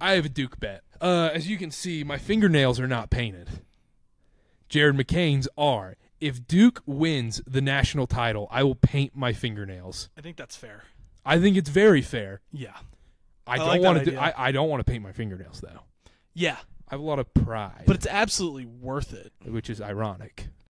I have a Duke bet. Uh, as you can see, my fingernails are not painted. Jared McCain's are. If Duke wins the national title, I will paint my fingernails. I think that's fair. I think it's very fair. Yeah. I, I don't like want to. I, I don't want to paint my fingernails though. Yeah. I have a lot of pride, But it's absolutely worth it. which is ironic.